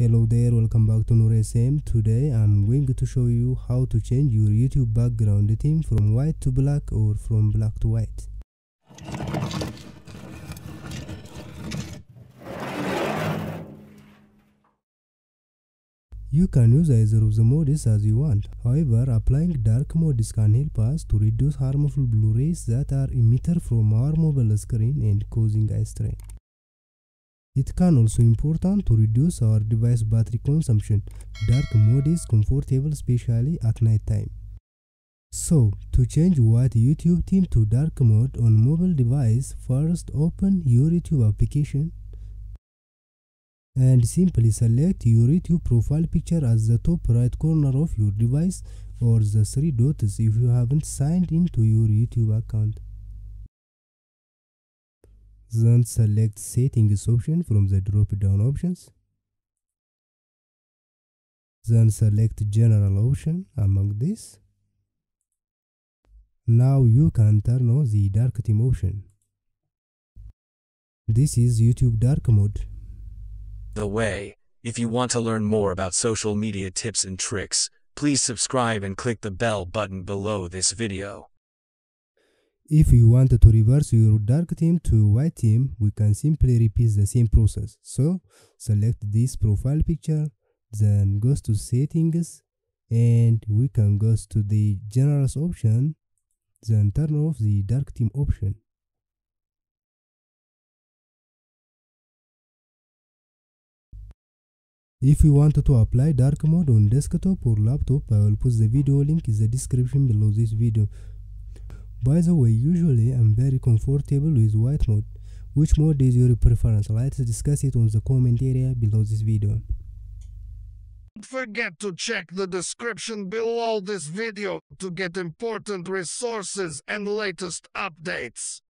Hello there, welcome back to Noor SM. Today I'm going to show you how to change your YouTube background theme from white to black or from black to white. You can use either of the modes as you want. However, applying dark modes can help us to reduce harmful blue rays that are emitted from our mobile screen and causing eye strain. It can also important to reduce our device battery consumption. Dark mode is comfortable especially at night time. So, to change white YouTube theme to dark mode on mobile device, first open your YouTube application and simply select your YouTube profile picture at the top right corner of your device or the three dots if you haven't signed into your YouTube account. Then select settings option from the drop down options. Then select general option among this. Now you can turn on the dark theme option. This is YouTube dark mode. The way. If you want to learn more about social media tips and tricks, please subscribe and click the bell button below this video. If you want to reverse your dark theme to white theme, we can simply repeat the same process. So, select this profile picture, then goes to settings, and we can go to the generals option, then turn off the dark theme option. If you want to apply dark mode on desktop or laptop, I will put the video link in the description below this video. By the way, usually I'm very comfortable with white mode. Which mode is your preference? Let's discuss it on the comment area below this video. Don't forget to check the description below this video to get important resources and latest updates.